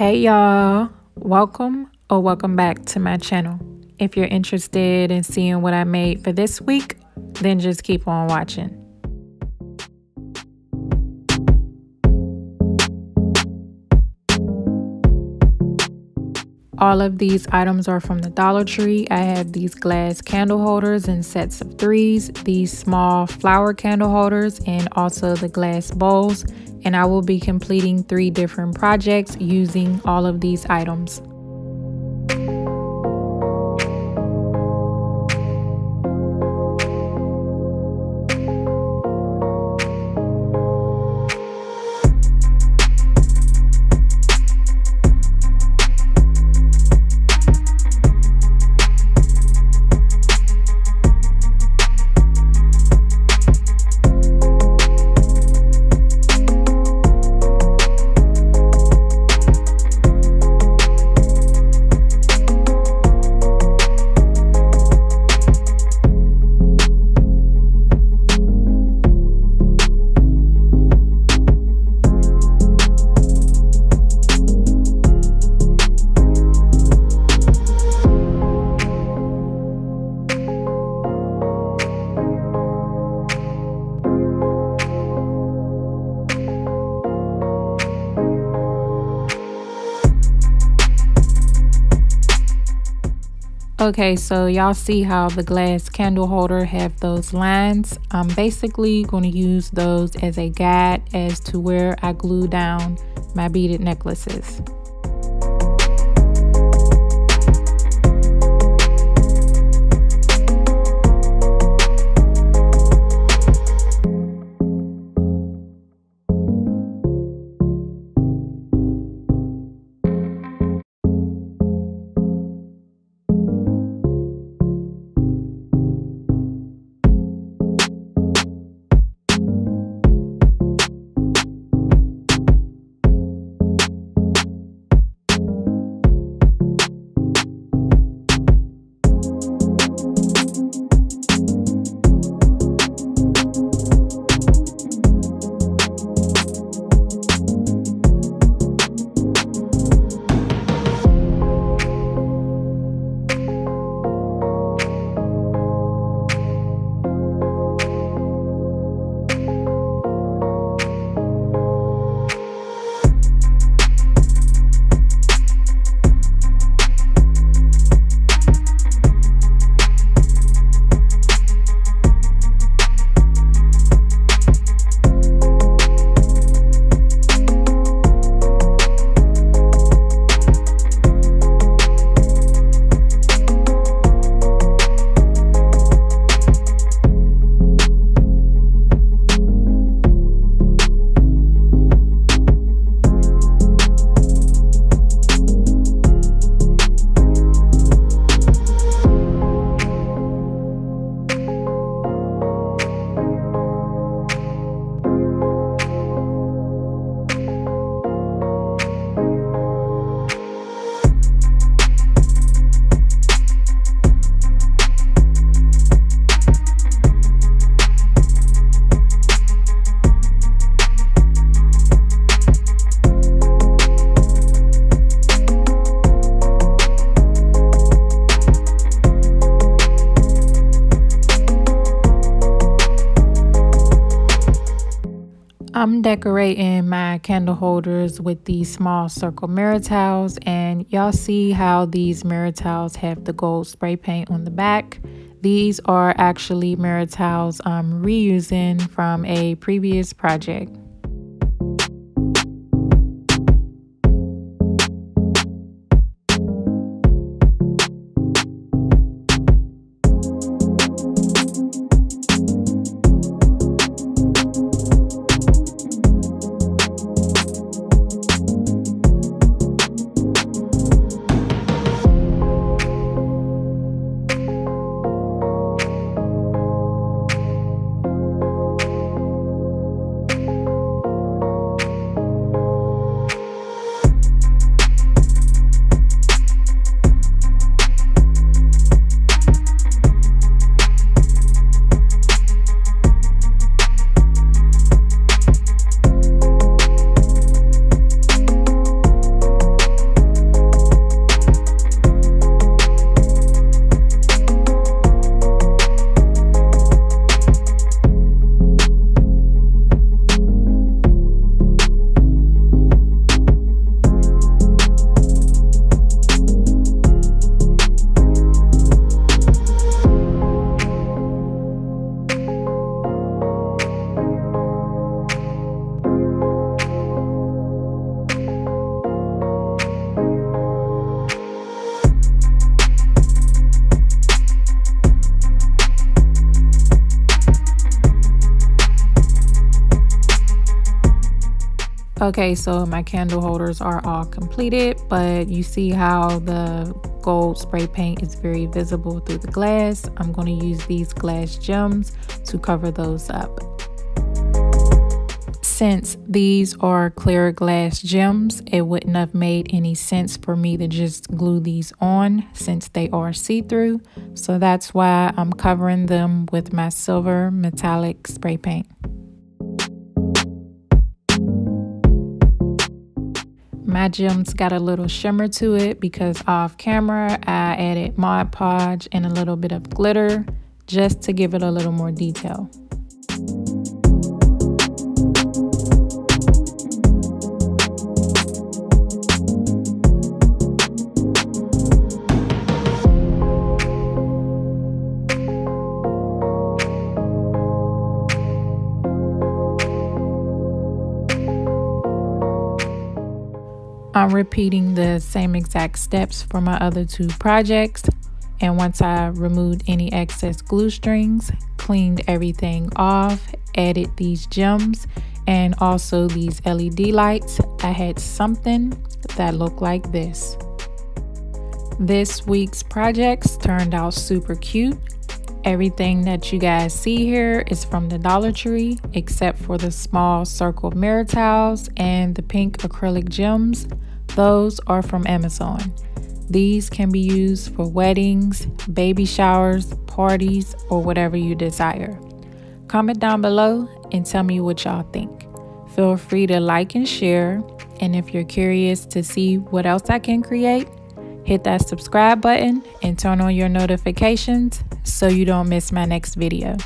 Hey y'all, welcome or welcome back to my channel. If you're interested in seeing what I made for this week, then just keep on watching. All of these items are from the Dollar Tree. I have these glass candle holders in sets of threes, these small flower candle holders, and also the glass bowls. And I will be completing three different projects using all of these items. Okay, so y'all see how the glass candle holder have those lines. I'm basically going to use those as a guide as to where I glue down my beaded necklaces. I'm decorating my candle holders with these small circle mirror tiles and y'all see how these mirror tiles have the gold spray paint on the back. These are actually mirror tiles I'm reusing from a previous project. Okay, so my candle holders are all completed, but you see how the gold spray paint is very visible through the glass. I'm going to use these glass gems to cover those up. Since these are clear glass gems, it wouldn't have made any sense for me to just glue these on since they are see-through. So that's why I'm covering them with my silver metallic spray paint. My gems got a little shimmer to it because off camera I added Mod Podge and a little bit of glitter just to give it a little more detail. I'm repeating the same exact steps for my other two projects. And once I removed any excess glue strings, cleaned everything off, added these gems, and also these LED lights, I had something that looked like this. This week's projects turned out super cute. Everything that you guys see here is from the Dollar Tree, except for the small circle mirror tiles and the pink acrylic gems. Those are from Amazon. These can be used for weddings, baby showers, parties, or whatever you desire. Comment down below and tell me what y'all think. Feel free to like and share. And if you're curious to see what else I can create, hit that subscribe button and turn on your notifications so you don't miss my next video.